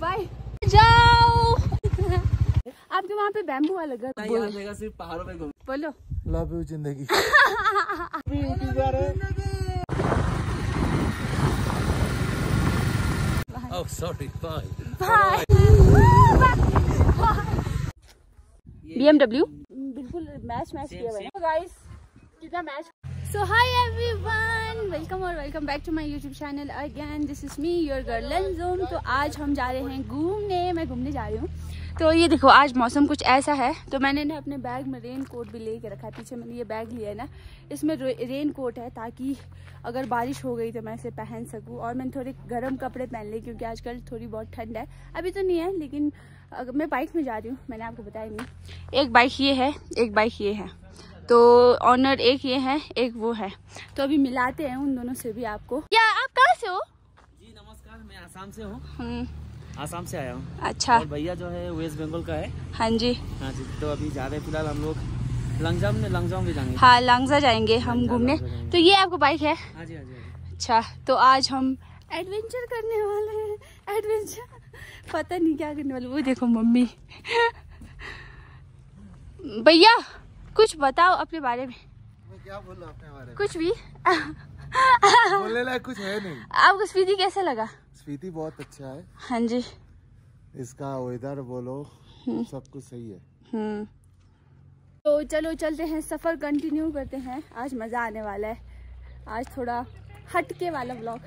Bye जाओ। आपके वहाँ पे बैम्बू वाला घर बोलो। सिर्फ़ पहाड़ों पे बोलो। लव यू ज़िंदगी। Oh sorry bye bye BMW बिल्कुल मैच मैच किया हुआ है गाइस कितना match so hi everyone welcome और welcome back to my YouTube channel again this is me your girl जोम तो आज हम जा रहे हैं घूमने। मैं घूमने जा रही हूँ। तो ये देखो, आज मौसम कुछ ऐसा है। तो मैंने ना अपने बैग में रेन कोट भी लेके रखा है। पीछे मैंने ये बैग लिया है ना। इसमें रेन कोट है ताकि अगर बारिश हो गई तो मैं इसे पहन सकूँ। और मैंने थोड़े गर्म कपड़े पहन लिए क्योंकि आजकल थोड़ी बहुत ठंड है। अभी तो नहीं है, लेकिन अगर मैं बाइक में जा रही हूँ। मैंने आपको बताया नहीं। एक बाइक ये है, एक बाइक ये है। तो ऑनर एक ये है एक वो है। तो अभी मिलाते हैं उन दोनों से भी आपको। क्या आप कहाँ से हो? जी नमस्कार मैं आसाम से हूँ। हम्म, आसाम से आया हूँ। अच्छा। और भैया जो है वेस्ट बंगाल का है। हाँ जी। हाँ जी तो अभी जा रहे फ़िलहाल हम लोग लंगजा में लंगजाम भी जाएँगे। हाँ लंगजा जाएँगे हम घूमने। तो ये आपको बाइक है? हाँ हाँ जी हाँ जी। अच्छा तो आज हम एडवेंचर करने वाले हैं। एडवेंचर पता नहीं क्या करने वाले वो देखो मम्मी। भैया कुछ बताओ अपने बारे में। मैं क्या बोला अपने बारे में? कुछ भी। बोलने लायक कुछ है नहीं। आपको स्पीति कैसे लगा? स्पीति बहुत अच्छा है। हाँ जी। इसका वेदर बोलो सब कुछ सही है। हम्म। तो चलो चलते हैं सफ़र कंटिन्यू करते हैं। आज मज़ा आने वाला है। आज थोड़ा हटके वाला ब्लॉग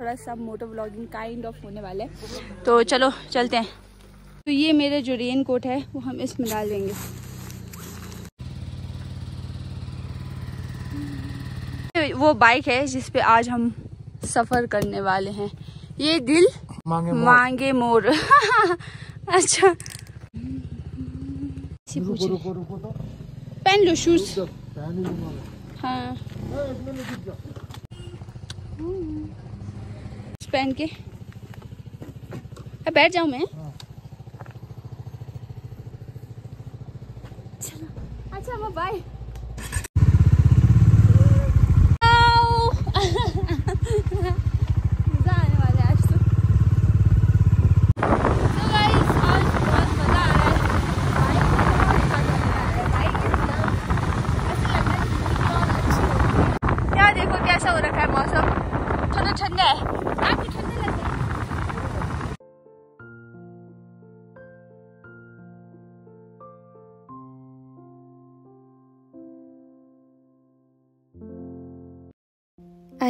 थोड़ा सा मोटो व्लॉगिंग काइंड ऑफ़ होने वाला है। तो चलो चलते हैं। तो ये मेरे जो रेन कोट है वो हम इसमें डाल देंगे। वो बाइक है जिस पे आज हम सफ़र करने वाले हैं। ये दिल मांगे मोर। मांगे मोर। अच्छा। रुको रुको रुको तो। पहन लो शूज़ ही हाँ। पहन के। बैठ जाऊँ मैं? हाँ। चलो। अच्छा बाय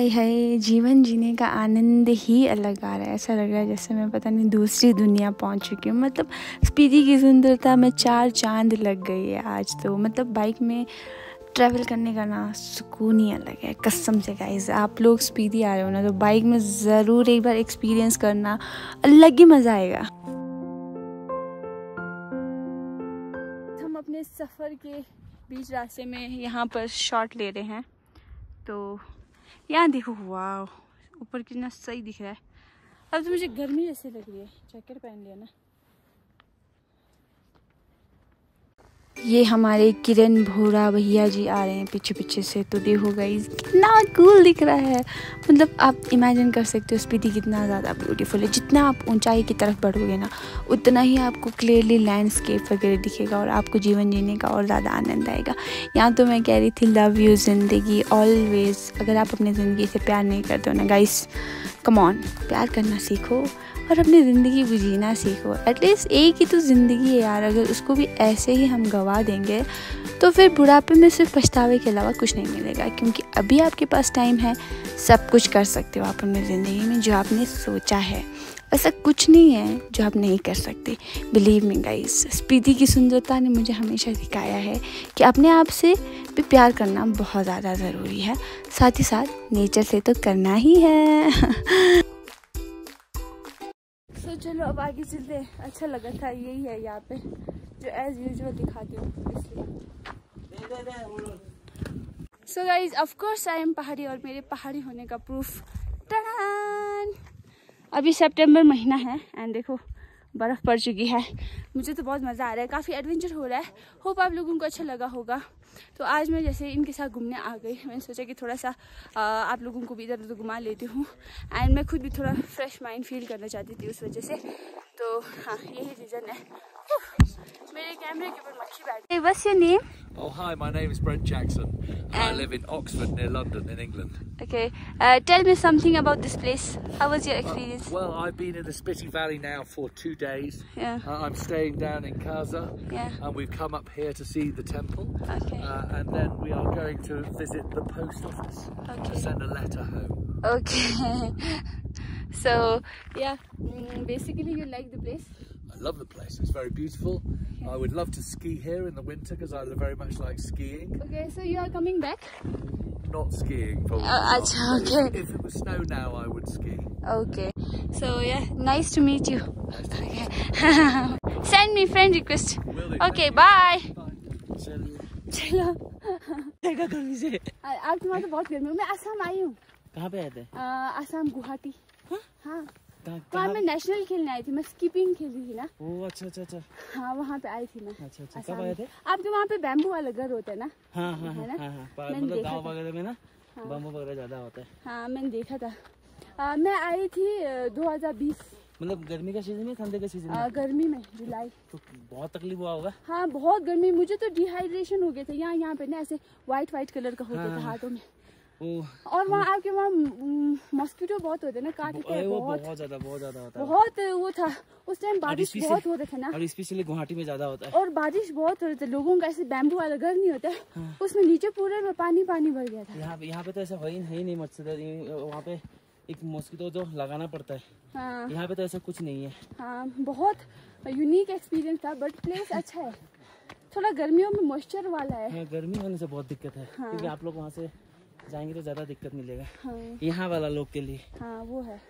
आई हाय जीवन जीने का आनंद ही अलग आ रहा है। ऐसा लग रहा है जैसे मैं पता नहीं दूसरी दुनिया पहुँच चुकी हूँ। मतलब स्पीति की सुंदरता में चार चाँद लग गई है आज तो। मतलब बाइक में ट्रैवल करने का ना सुकून ही अलग है। कसम से गाइज़ आप लोग स्पीति आ रहे हो ना तो बाइक में ज़रूर एक बार एक्सपीरियंस करना, अलग ही मज़ा आएगा। हम अपने सफ़र के बीच रास्ते में यहाँ पर शॉट ले रहे हैं। तो यहाँ देखो हुआ ऊपर कितना सही दिख रहा है। अब तो मुझे गर्मी जैसे लग रही है। जैकेट पहन लिया ना। ये हमारे किरण भोरा भैया जी आ रहे हैं पीछे पीछे से तो देखो गाइस कितना कूल दिख रहा है। मतलब आप इमेजिन कर सकते हो स्पीति कितना ज़्यादा ब्यूटीफुल है। जितना आप ऊंचाई की तरफ़ बढ़ोगे ना, उतना ही आपको क्लियरली लैंडस्केप वगैरह दिखेगा और आपको जीवन जीने का और ज़्यादा आनंद आएगा। यहाँ तो मैं कह रही थी लव यू ज़िंदगी ऑलवेज अगर आप अपनी ज़िंदगी से प्यार नहीं करते हो ना गाइस कमॉन प्यार करना सीखो। और अपनी ज़िंदगी भी जीना सीखो एटलीस्ट एक ही तो ज़िंदगी है यार, अगर उसको भी ऐसे ही हम गवा देंगे तो फिर बुढ़ापे में सिर्फ़ पछतावे के अलावा कुछ नहीं मिलेगा, क्योंकि अभी आपके पास टाइम है, सब कुछ कर सकते हो आप अपनी ज़िंदगी में जो आपने सोचा है। ऐसा कुछ नहीं है जो आप नहीं कर सकते। बिलीव मी गाइस स्पीति की सुंदरता ने मुझे हमेशा सिखाया है कि अपने आप से भी प्यार करना बहुत ज़्यादा ज़रूरी है। साथ ही साथ नेचर से तो करना ही है। तो चलो, अब आगे चलते हैं। अच्छा लगा था, यही है यहाँ पे, जो एज यूजल दिखाती हूँ, इसलिए। So guys of course I am पहाड़ी और मेरे पहाड़ी होने का प्रूफ अभी सितंबर महीना है एंड देखो बर्फ़ पड़ चुकी है। मुझे तो बहुत मज़ा आ रहा है। काफ़ी एडवेंचर हो रहा है। होप आप लोगों को अच्छा लगा होगा। तो आज मैं जैसे इनके साथ घूमने आ गई। मैंने सोचा कि थोड़ा सा आ, आप लोगों को भी इधर उधर घुमा लेती हूँ। एंड मैं खुद भी थोड़ा फ्रेश माइंड फील करना चाहती थी उस वजह से। तो हाँ यही रीज़न है। मेरे कैमरे के ऊपर मच्छी बैठ। बस ये name Oh, hi, my name is Brent Jackson. I Um, live in Oxford, near London, in England. Okay, uh, tell me something about this place. How was your experience? Well, I've been in the Spitty Valley now for two days. Yeah. Uh, I'm staying down in Kaza, Yeah. and we've come up here to see the temple. Okay. Uh, and then we are going to visit the post office Okay. to send a letter home. Okay. so yeah, mm, basically you like the place. I love the place. It's very beautiful. I would love to ski here in the winter because I very much like skiing. Okay, so you are coming back. Not skiing for Uh, acha, okay. If it was snow now, I would ski. Okay. So yeah, nice to meet you. Okay. Send me friend request. Will do. Okay, bye. चलिए चलो देखा गर्मी से आ- आज तुम्हारा तो बहुत गर्मी है। मैं असम आई हूँ कहाँ पे आए थे आ, असम गुवाहाटी हाँ कहाँ वहाँ मैं नेशनल खेलने आई थी मैं स्कीपिंग खेली थी ना। ओ अच्छा अच्छा अच्छा। हाँ वहाँ पे आई थी मैं। अच्छा अच्छा। कब आए। थे? आपके वहाँ पे बैम्बू वाला घर होता है ना हाँ हाँ है हाँ ना? हाँ हाँ। मतलब देखा गाँव वगैरह में ना बम वगैरह ज़्यादा होता है। हाँ मैंने देखा था। आ, मैं आई थी दो हज़ार बीस। मतलब गर्मी का सीज़न है ठंडे का सीज़न है गर्मी में जुलाई। तो बहुत तकलीफ़ हुआ होगा। हाँ बहुत गर्मी। मुझे तो डिहाइड्रेशन हो गया था। यहाँ यहाँ पे ना ऐसे व्हाइट व्हाइट कलर का होता था हाँ। हाथों में। और वहाँ आपके वहाँ मॉस्किटो बहुत होते हैं ना हैं वो बहुत बहुत ज़्यादा बहुत ज़्यादा होता है। बहुत वो था। उस टाइम बारिश बहुत हो रहा था ना। और स्पेशली गुवाहाटी में ज़्यादा होता है। और बारिश बहुत हो रही थी लोगों का ऐसे बैम्बू वाला घर नहीं होता। हाँ। उसमें नीचे पूरे में पानी पानी भर गया था। यहाँ पे यहाँ पे तो ऐसा है ही नहीं मच्छर वहाँ पे एक मॉस्किटो जो लगाना पड़ता है। हाँ। यहाँ पे तो ऐसा कुछ नहीं है। हाँ बहुत यूनिक एक्सपीरियंस था बट प्लेस अच्छा है। थोड़ा गर्मियों में मॉइस्चर वाला है। हाँ गर्मी होने से बहुत दिक्कत है हाँ। क्योंकि आप लोग वहाँ से जाएँगे तो ज़्यादा दिक्कत मिलेगा। हाँ। यहाँ वाला लोग के लिए। हाँ वो है।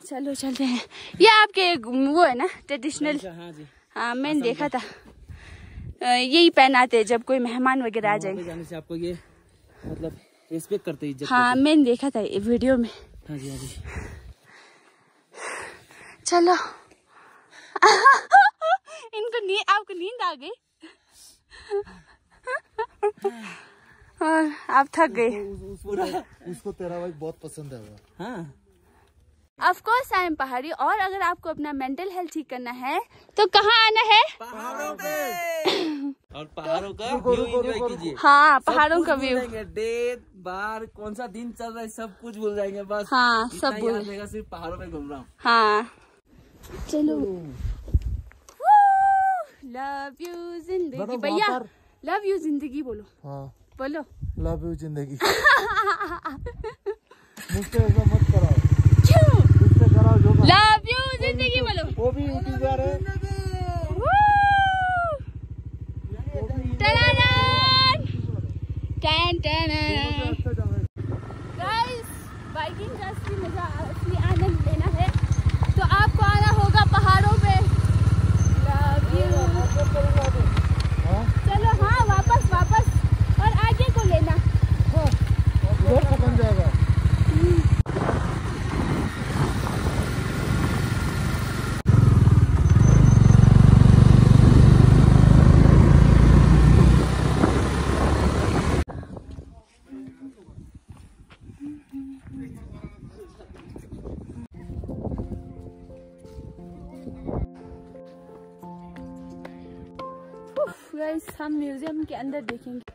चलो चलते हैं। ये आपके वो है ना ट्रेडिशनल अच्छा, हाँ जी। हाँ मैंने देखा था। यही पहनाते हैं जब कोई मेहमान वगैरह आ जाएँगे। जाने से आपको ये मतलब रिस्पेक्ट करते इज़्ज़त हाँ मैंने देखा था वीडियो में। हाँ जी हाँ जी। चलो। इनको नींद आपको नींद आ गई। और आप थक गए। उसको तेरा वाइफ बहुत पसंद है वो। हाँ। ऑफ़ कोर्स आई एम पहाड़ी और अगर आपको अपना मेंटल हेल्थ ठीक करना है तो कहाँ आना है? पहाड़ों पे। और पहाड़ों का व्यू एंजॉय कीजिए। हाँ पहाड़ों का व्यू जाएँगे। डेट बार कौन सा दिन चल रहा है सब कुछ भूल जाएँगे बस। हाँ, सब ही भूल- रहेगा सिर्फ़ पहाड़ों पे घूम रहा हूँ। हाँ। चलो। लव यू ज़िंदगी। भैया लव यू ज़िंदगी बोलो। हाँ। बोलो। लव यू ज़िंदगी। मुझसे ऐसा मत कराओ। क्यों? मुझसे कराओ जो लव यू ज़िंदगी बोलो। वो भी यूट्यूबर है। गाइस गाइस हम म्यूज़ियम के अंदर देखेंगे।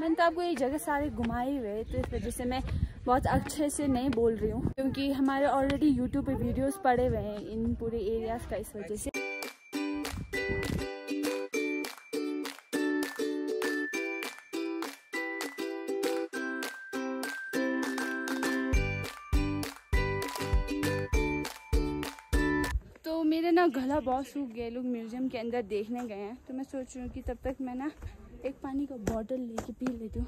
मैंने तो आपको ये जगह सारे घुमाए हुए तो इस वजह से मैं बहुत अच्छे से नहीं बोल रही हूँ, क्योंकि हमारे ऑलरेडी यूट्यूब पे वीडियोस पड़े हुए हैं इन पूरे एरियाज़ का, इस वजह से। मेरा ना गला बहुत सूख गया लोग म्यूज़ियम के अंदर देखने गए हैं। तो मैं सोच रही हूँ कि तब तक मैं ना एक पानी का बॉटल लेके पी लेती हूँ।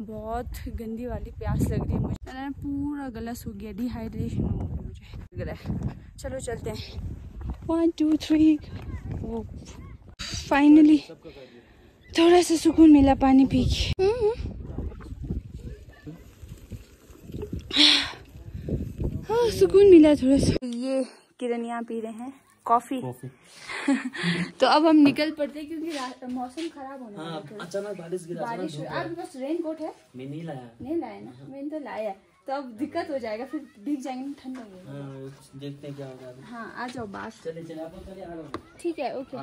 बहुत गंदी वाली प्यास लग रही है मुझे। मेरा पूरा गला सूख गया डिहाइड्रेशन हो गया मुझे। लग रहा है चलो चलते हैं। वन टू थ्री वो फाइनली थोड़ा सा सुकून मिला पानी पी के। हाँ सुकून मिला थोड़ा सा। ये किरण यहाँ पी रहे हैं। कॉफ़ी तो अब हम निकल पड़ते हैं क्योंकि मौसम खराब होने वाला हाँ है अचानक बारिश गिरा बारिश आपके पास रेन कोट है मैं नहीं लाया नहीं लाया ना मैंने तो लाया तो अब दिक्कत हो जाएगा फिर भीग जाएँगे ठंड लगेगा हाँ, देखते हैं क्या होगा अभी हाँ आ जाओ बाहर चलिए चलिए आप चलिए आ रहा हूँ ठीक है ओके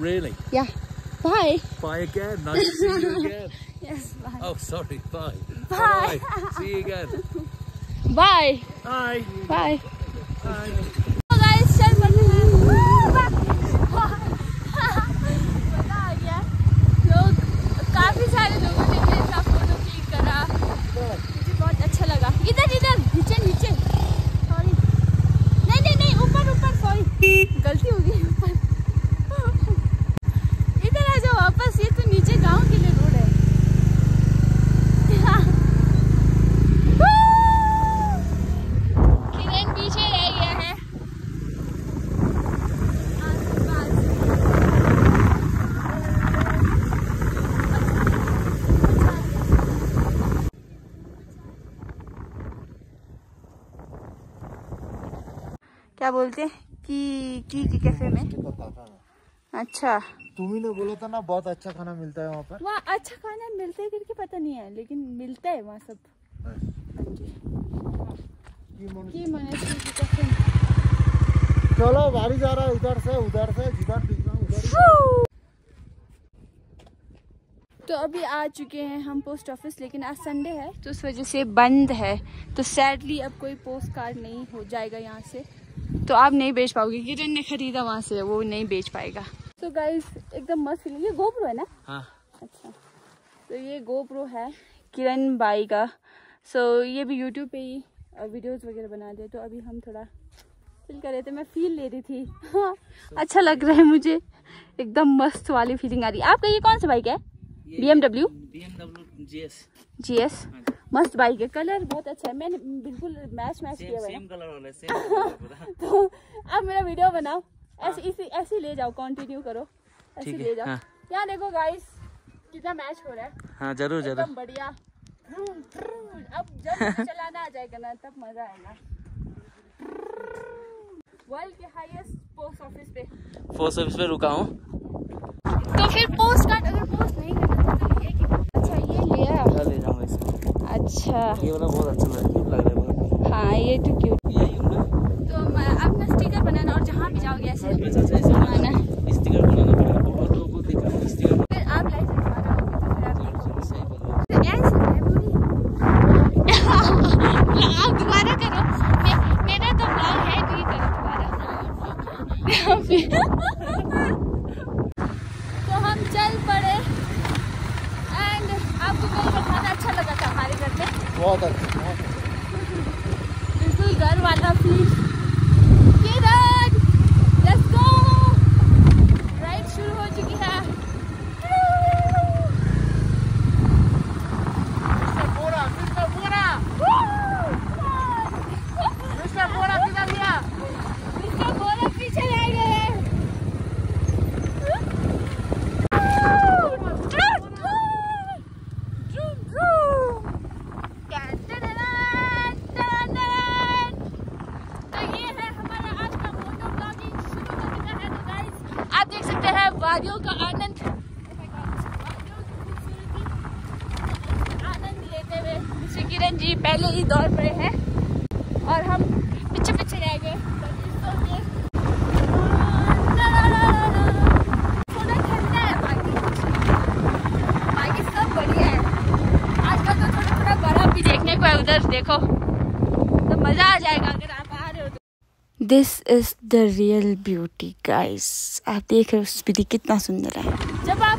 Really? या bye Bye again. Nice to see you again. Yes bye Oh, sorry. Bye. Bye. Bye. See you again. Bye Bye. Bye Bye. Guys चल पड़ते हैं मज़ा आ गया लोग काफ़ी सारे लोगों ने मेरे साथ फ़ोटो क्लिक करा मुझे बहुत अच्छा लगा इधर इधर नीचे नीचे सॉरी नहीं नहीं नहीं ऊपर ऊपर सॉरी गलती हो गई ऊपर इधर आ जाओ वापस ये तो नीचे गाँव के लिए रोड है किरण पीछे रह गया है क्या बोलते हैं कि की की कैफ़े में? अच्छा। तुम ही ने बोला था ना बहुत अच्छा खाना मिलता है वहाँ पर। वहाँ अच्छा खाना मिलता है करके पता नहीं है लेकिन मिलता है वहाँ सब। हाँ चलो गाड़ी जा रहा है उधर से उधर से जिधर उधर तो अभी आ चुके हैं हम पोस्ट ऑफ़िस लेकिन आज संडे है तो उस वजह से बंद है। तो सैडली अब कोई पोस्ट कार्ड नहीं हो जाएगा यहाँ से। तो आप नहीं बेच पाओगे। किरण ने खरीदा वहाँ से वो नहीं बेच पाएगा। तो गाइस एकदम मस्त फीलिंग ये गोप्रो है ना? हाँ। अच्छा। तो ये गोप्रो है किरण बाई का। सो ये भी यूट्यूब पे ही वीडियोस वगैरह बना दे तो अभी हम थोड़ा फील कर रहे थे। मैं फील ले रही थी। हाँ, अच्छा लग रहा है मुझे। एकदम मस्त वाली फीलिंग आ रही है। आपका ये कौन सा बाइक है? BMW? B M W G S G S मस्त बाइक है कलर बहुत अच्छा है। मैंने बिल्कुल मैच मैच किया हुआ है सेम कलर वाला है तो आप मेरा वीडियो बनाओ। ऐसे इसी ऐसे ले जाओ कंटिन्यू करो। ऐसे ले जाओ। हाँ। यहाँ देखो गाइस कितना मैच हो रहा है। हाँ ज़रूर ज़रूर। बढ़िया। अब जब चलाना आ जाएगा ना तब मज़ा आएगा। वर्ल्ड के हाईएस्ट पोस्ट ऑफ़िस पे। पोस्ट ऑफ़िस पे रुका हूँ। तो फिर पोस्ट कार्ड अगर पोस्ट नहीं करना तो ये क्यों? अच्छा ये लिया ले जाऊँगा इसको अच्छा। ये वाला बहुत अच्छा लग रहा है क्यूट लग रहा है बहुत। हाँ ये तो क्यूट ना तो अपना स्टिकर बनाना और जहाँ भी जाओगे ऐसे अच्छा अच्छा ऐसे बनाना। स्टिकर बनाना पड़ेगा बहुत लोगों को दिख रहा है स्टिकर फिर आप लाइसेंस बनाओगे तो फिर आप देखोगे सही बोल रहे हो। तो ऐसे है पूरी आप दोबारा करो मे, मेरा तो ब्लॉग है नहीं करो दोबारा तो हम चल पड़े एंड आपको मेरे का खाना अच्छा लगा था हमारे घर में बहुत अच्छा बहुत अच्छा। बिल्कुल घर वाला feel Kiran let's go ride शुरू हो चुकी है मिस्टर बोरा पीछे रह गए तो ये है हमारा आज का मोटो ब्लॉगिंग शुरू हो चुका है तो गाइस आप देख सकते हैं वादियों का आनंद Oh my God, वादियों की खूबसूरती का आनंद लेते हुए किरण जी पहले ही दौड़ पड़े हैं और हम पीछे पीछे रह गए। तो है। है तो है देखो। तो मज़ा आ जाएगा अगर आप आ रहे हो तो। This is the real beauty guys आप देख रहे हो स्पीति कितना सुंदर है। जब आप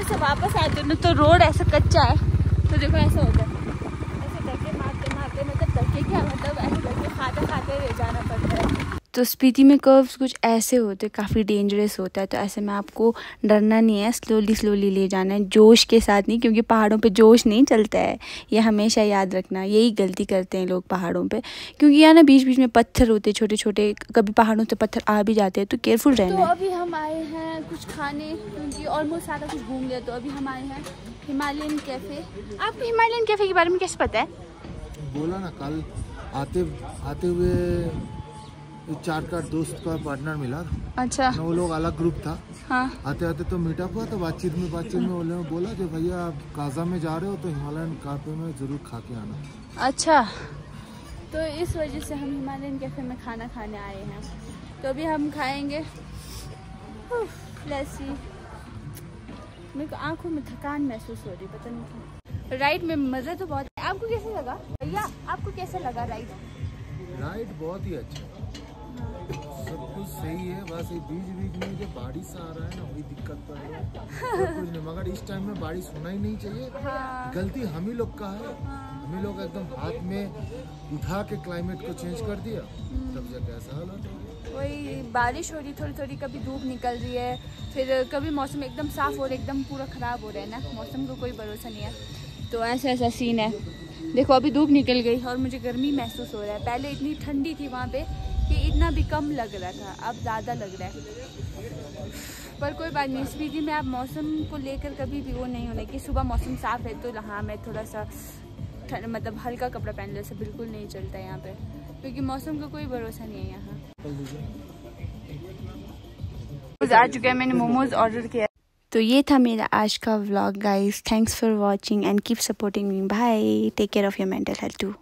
से वापस आते हो ना तो रोड ऐसा कच्चा है तो देखो ऐसा होता है ऐसे धक्के मारते मारते मतलब धक्के क्या मतलब ऐसे धक्के खाते खाते रह जाना पड़ता है तो स्पीति में कर्व्स कुछ ऐसे होते हैं काफ़ी डेंजरस होता है तो ऐसे में आपको डरना नहीं है स्लोली स्लोली ले जाना है जोश के साथ नहीं क्योंकि पहाड़ों पे जोश नहीं चलता है ये हमेशा याद रखना यही गलती करते हैं लोग पहाड़ों पे क्योंकि यहाँ ना बीच बीच में पत्थर होते हैं छोटे छोटे कभी पहाड़ों से पत्थर आ भी जाते हैं तो केयरफुल रहना तो अभी हम आए हैं कुछ खाने क्योंकि ऑलमोस्ट सारा कुछ घूम लिया तो अभी हम आए हैं हिमालयन कैफ़े आपको हिमालयन कैफ़े के बारे में कैसे पता है? बोला ना कल आते आते हुए चार का दोस्त का पार्टनर मिला। अच्छा। वो लोग अलग ग्रुप था। हाँ। आते आते तो मीटअप हुआ तो बातचीत में बातचीत में ने बोला कि भैया आप काजा में जा रहे हो तो हिमालयन कैफ़े में ज़रूर खा के आना। अच्छा। तो इस वजह से हम हिमालयन कैफ़े में खाना खाने आए हैं। तो अभी हम खाएँगे। मेरे को आँखों में थकान महसूस हो रही पता नहीं क्यों। राइड में मज़ा तो बहुत है आपको कैसे लगा? भैया आपको कैसे लगा राइड राइड बहुत ही अच्छा। सब कुछ सही है बस ये बीच बीच में जो बारिश आ रहा है ना वही दिक्कत पड़ रहा है। कुछ नहीं मगर इस टाइम में बारिश होना ही नहीं चाहिए। हाँ। गलती हम ही लोग का है। हम ही लोग एकदम हाथ में उठा के क्लाइमेट को चेंज कर दिया। तब जाके ऐसा हालत हो। गया वही बारिश हो रही थोड़ी थोड़ी कभी धूप निकल रही है फिर कभी मौसम एकदम साफ़ हो रहा है एकदम पूरा ख़राब हो रहा है ना मौसम का कोई भरोसा नहीं है। तो ऐसा ऐसा सीन है। देखो अभी धूप निकल गई और मुझे गर्मी महसूस हो रहा है। पहले इतनी ठंडी थी वहाँ पे कि इतना भी कम लग रहा था, अब ज़्यादा लग रहा है। पर कोई बात नहीं स्पीति में आप मौसम को लेकर कभी भी वो नहीं होने कि, सुबह मौसम साफ़ है तो हाँ मैं थोड़ा सा मतलब हल्का कपड़ा पहन लो बिल्कुल नहीं चलता यहाँ पे, क्योंकि मौसम का को कोई भरोसा नहीं है यहाँ। आ चुका है, मैंने मोमोज ऑर्डर किया। तो ये था मेरा आज का vlog guys thanks for watching and keep supporting me bye take care of your mental health too